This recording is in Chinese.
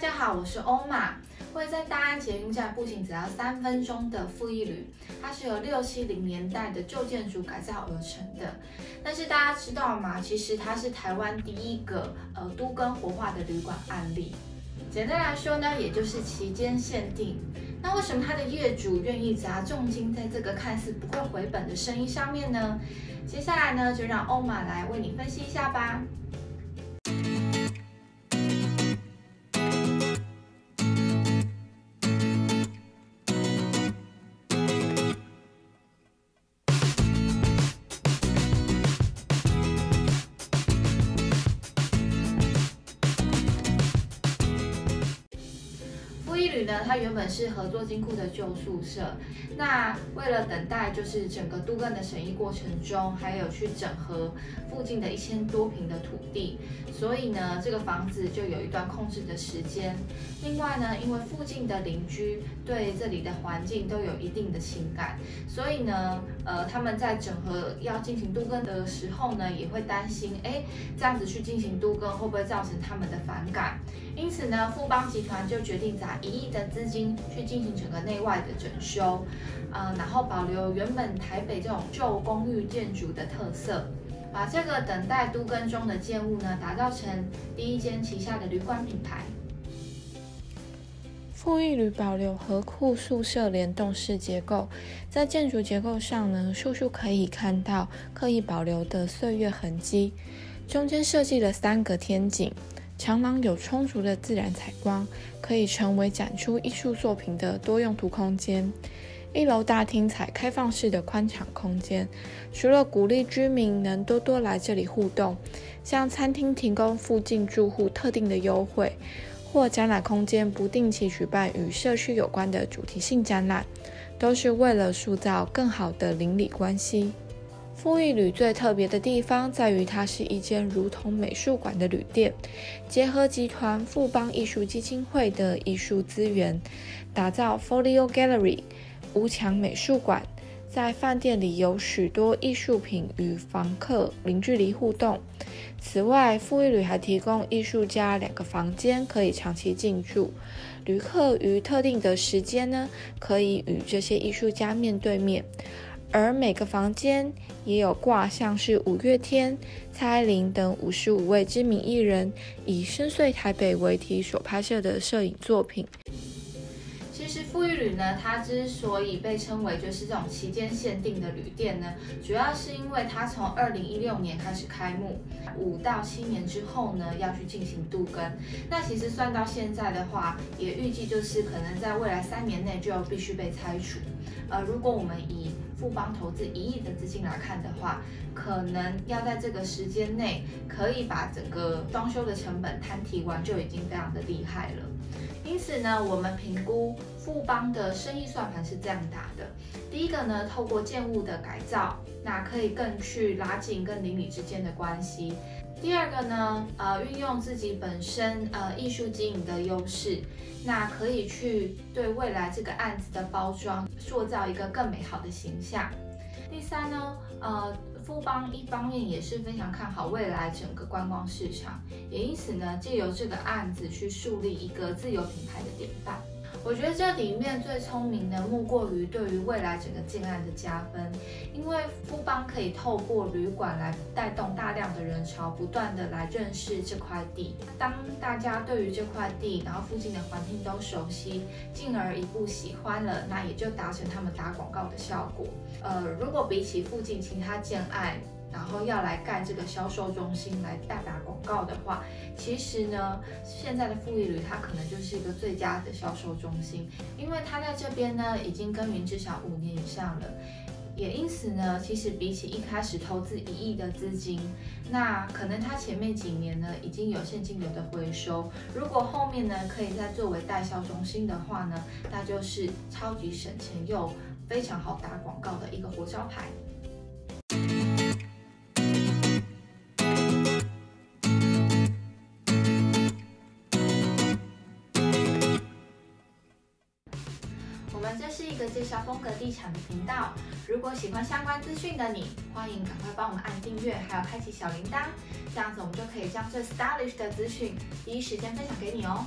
大家好，我是欧玛。位在大安捷运站步行只要三分钟的富义旅，它是由六七零年代的旧建筑改造而成的。但是大家知道吗？其实它是台湾第一个呃都更活化的旅馆案例。简单来说呢，也就是期间限定。那为什么它的业主愿意砸重金在这个看似不会回本的生意上面呢？接下来呢，就让欧玛来为你分析一下吧。一旅呢，它原本是合作金库的旧宿舍，那为了等待就是整个都更的审议过程中，还有去整合附近的一千多平的土地，所以呢，这个房子就有一段空置的时间。另外呢，因为附近的邻居对这里的环境都有一定的情感，所以呢，呃，他们在整合要进行都更的时候呢，也会担心，哎，这样子去进行都更会不会造成他们的反感？因此呢，富邦集团就决定砸一亿。的资金去进行整个内外的整修，呃，然后保留原本台北这种旧公寓建筑的特色，把这个等待都更中的建物呢，打造成第一间旗下的旅馆品牌。富裕旅保留河库宿舍联动式结构，在建筑结构上呢，处处可以看到刻意保留的岁月痕迹，中间设计了三个天井。长廊有充足的自然采光，可以成为展出艺术作品的多用途空间。一楼大厅采开放式的宽敞空间，除了鼓励居民能多多来这里互动，向餐厅提供附近住户特定的优惠，或展览空间不定期举办与社区有关的主题性展览，都是为了塑造更好的邻里关系。富裕旅最特别的地方在于，它是一间如同美术馆的旅店，结合集团富邦艺术基金会的艺术资源，打造 Folio Gallery 无墙美术馆。在饭店里有许多艺术品与房客零距离互动。此外，富裕旅还提供艺术家两个房间，可以长期进驻。旅客于特定的时间呢，可以与这些艺术家面对面。而每个房间也有挂像是五月天、蔡依林等五十五位知名艺人以深邃台北为题所拍摄的摄影作品。其实富裕旅呢，它之所以被称为就是这种期间限定的旅店呢，主要是因为它从二零一六年开始开幕，五到七年之后呢要去进行度更。那其实算到现在的话，也预计就是可能在未来三年内就要必须被拆除。呃，如果我们以富邦投资一亿的资金来看的话，可能要在这个时间内可以把整个装修的成本摊提完，就已经非常的厉害了。因此呢，我们评估富邦的生意算盘是这样打的：第一个呢，透过建物的改造，那可以更去拉近跟邻里之间的关系；第二个呢，呃，运用自己本身呃艺术经营的优势，那可以去对未来这个案子的包装塑造一个更美好的形象；第三呢，呃。富邦一方面也是非常看好未来整个观光市场，也因此呢，借由这个案子去树立一个自由品牌的典范。我觉得这里面最聪明的莫过于对于未来整个建案的加分，因为富邦可以透过旅馆来带动大量的人潮，不断的来认识这块地。当大家对于这块地，然后附近的环境都熟悉，进而一步喜欢了，那也就达成他们打广告的效果。呃，如果比起附近其他建案，然后要来盖这个销售中心来大打广告的话，其实呢，现在的富裕旅它可能就是一个最佳的销售中心，因为它在这边呢已经耕耘至少五年以上了，也因此呢，其实比起一开始投资一亿的资金，那可能它前面几年呢已经有现金流的回收，如果后面呢可以再作为代销中心的话呢，那就是超级省钱又非常好打广告的一个活招牌。我们这是一个介绍风格地产的频道，如果喜欢相关资讯的你，欢迎赶快帮我们按订阅，还有开启小铃铛，这样子我们就可以将最 stylish 的资讯第一时间分享给你哦。